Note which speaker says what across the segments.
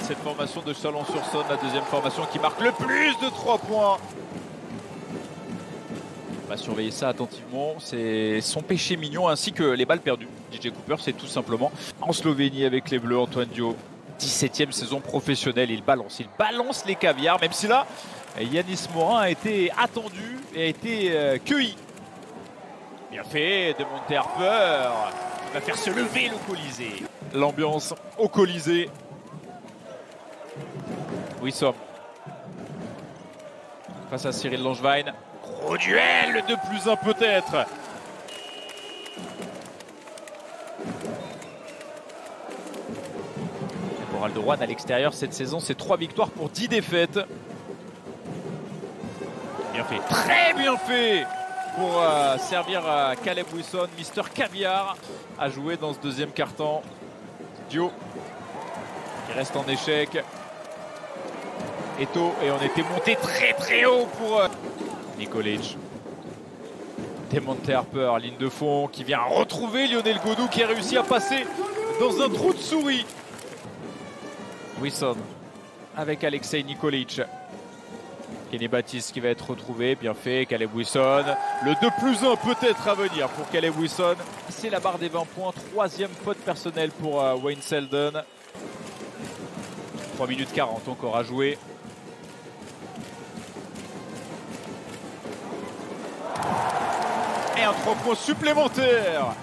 Speaker 1: cette formation de Chalon-sur-Saône, la deuxième formation qui marque le plus de 3 points. On va surveiller ça attentivement. C'est son péché mignon ainsi que les balles perdues. DJ Cooper, c'est tout simplement en Slovénie avec les Bleus, Antoine Dio. 17e saison professionnelle, il balance, il balance les caviars, même si là, Yanis Morin a été attendu et a été euh, cueilli. Bien fait de Monte Harper. Il va faire se lever le Colisée. L'ambiance au Colisée. Wissom. Face à Cyril Langevin. Gros duel de plus un peut-être. Moral de à l'extérieur cette saison, c'est 3 victoires pour 10 défaites. Bien fait, très bien fait pour euh, servir à Caleb Wilson, Mister Caviar, à jouer dans ce deuxième carton. Dio qui reste en échec. Et on était monté très très haut pour euh, Nikolic. Demonte Harper, ligne de fond, qui vient retrouver Lionel Godou qui a réussi à passer dans un trou de souris. Wilson avec Alexei Nikolic. Kenny Baptiste qui va être retrouvé, bien fait, Caleb Wilson. Le 2 plus 1 peut-être à venir pour Caleb Wilson. C'est la barre des 20 points, troisième faute personnelle pour euh, Wayne Selden. 3 minutes 40 encore à jouer. Et un 3 points supplémentaire.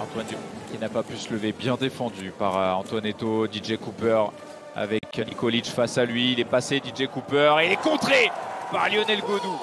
Speaker 1: Antoine qui n'a pas pu se lever, bien défendu par euh, Antoinetto, DJ Cooper avec Nikolic face à lui. Il est passé DJ Cooper et il est contré par Lionel Godou.